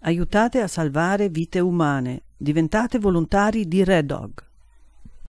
Aiutate a salvare vite umane. Diventate volontari di Red Dog.